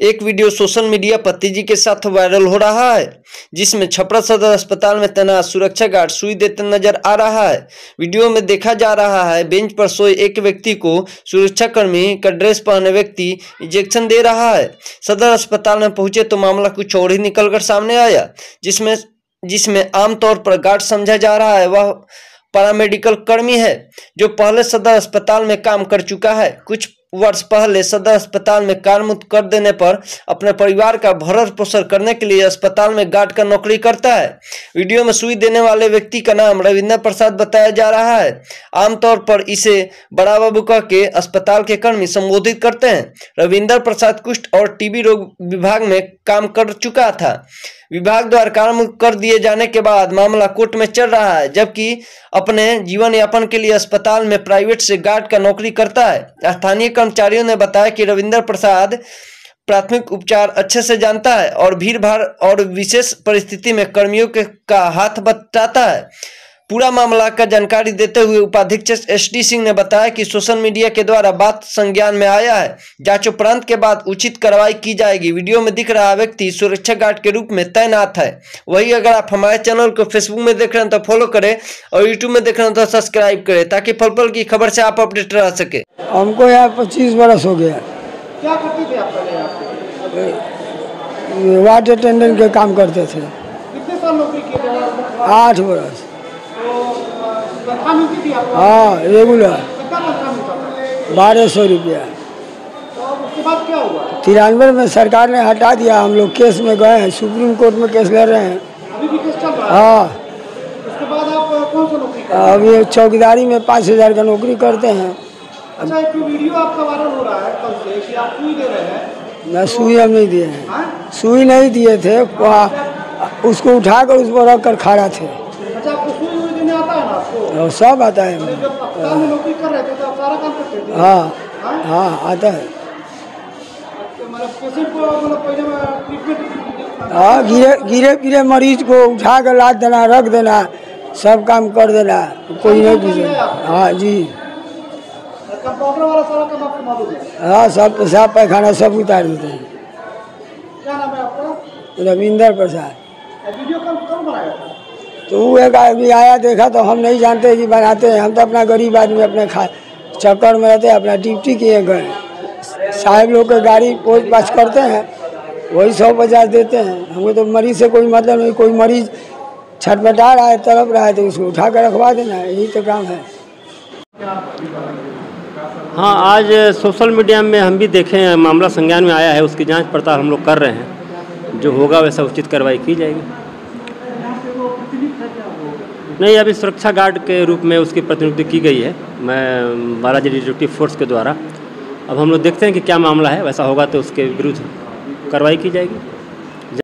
एक video social media पर तेज़ी के साथ वायरल हो रहा है, जिसमें छपरा सदर अस्पताल में तैनात सुरक्षा गार्ड सुई देते नज़र आ रहा है। वीडियो में देखा जा रहा है, बेंच पर सोए एक व्यक्ति को सुरक्षाकर्मी का ड्रेस पहने व्यक्ति इंजेक्शन दे रहा है। सदर अस्पताल में पहुँचे तो मामला कुछ और ही निकलकर सामने आया, जिसमें जिसमें आमतौर पर गार्ड समझा जा रहा है, वह पैरामेडिकल कर्मी है, जो पहले सदर अस्पताल में काम कर चुका है। कुछ वर्ष पहले सदर अस्पताल में कार्य मुक्त कर देने पर अपने परिवार का भरण पोषण करने के लिए अस्पताल में गार्ड का नौकरी करता है। वीडियो में सुई देने वाले व्यक्ति का नाम रविंद्र प्रसाद बताया जा रहा है। आमतौर पर इसे बड़ा बाबू कह के अस्पताल के कर्मी संबोधित करते हैं। रविंद्र प्रसाद कुष्ठ और टीबी रोग विभाग में काम कर चुका था। विभाग द्वारा काम कर दिए जाने के बाद मामला कोर्ट में चल रहा है, जबकि अपने जीवन यापन के लिए अस्पताल में प्राइवेट से गार्ड का नौकरी करता है। स्थानीय कर्मचारियों ने बताया कि रविंद्र प्रसाद प्राथमिक उपचार अच्छे से जानता है और भीड़ भाड़ और विशेष परिस्थिति में कर्मियों के का हाथ बटाता है। पूरा मामला का जानकारी देते हुए उपाधीक्षक एस डी सिंह ने बताया कि सोशल मीडिया के द्वारा बात संज्ञान में आया है। जाँच उपरांत के बाद उचित कार्रवाई की जाएगी। वीडियो में दिख रहा व्यक्ति सुरक्षा गार्ड के रूप में तैनात है। वही अगर आप हमारे चैनल को फेसबुक में देख रहे हैं तो फॉलो करें और यूट्यूब में देख रहे हैं तो सब्सक्राइब करें ताकि फल पल की खबर से आप अपडेट रह सके। हमको यहाँ पच्चीस बरस हो गया। क्या करते थे आप पहले यहाँ पे? वार्ड अटेंडेंट के काम करते थे? आठ बरस। हाँ रेगुलर बारह सौ रुपया। तिरानवे में सरकार ने हटा दिया हम लोग केस में गए हैं सुप्रीम कोर्ट में केस लड़ रहे हैं। रहा है? अभी चौकीदारी में पाँच हज़ार का नौकरी करते हैं। अच्छा एक वीडियो आपका वायरल हो रहा है कल से कि आप सुई दे रहे हैं। न सुई हम नहीं दिए हैं। हाँ? सुई नहीं दिए थे वहाँ उसको उठाकर उस पर रख कर खड़ा थे अच्छा आपको सुई वुई देने आता है ना आपको और सब आता है। हाँ हाँ? आता है। हाँ गिरे गिरे पिरे मरीज़ को उठा कर लाद देना रख देना सब काम कर देना कोई नहीं पूछे हाँ जी। कंपाउंडर वाला सारा काम आपको मालूम है सब पेशाब पैखाना सब उतार देते हैं। रविंदर प्रसाद। तो वो एक आदमी आया, देखा तो हम नहीं जानते कि बनाते हैं। हम तो अपना गरीब आदमी अपने खा, चक्कर में रहते हैं, अपना ड्यूटी किए गए। साहब लोग के गाड़ी पोछ पाछ करते हैं, वही सौ पचास देते हैं। हमको तो मरीज़ से कोई मतलब नहीं, कोई मरीज़ छटपटा रहा है, तड़प रहा है तो उसको उठा कर रखवा देना यही तो काम है। हाँ आज सोशल मीडिया में हम भी देखे हैं मामला संज्ञान में आया है, उसकी जाँच पड़ताल हम लोग कर रहे हैं। जो होगा वैसा उचित कार्रवाई की जाएगी। नहीं, अभी सुरक्षा गार्ड के रूप में उसकी प्रतिनिधि की गई है। मैं, बालाजी डिटेक्टिव फोर्स के द्वारा। अब हम लोग देखते हैं कि क्या मामला है। वैसा होगा तो उसके विरुद्ध कार्रवाई की जाएगी।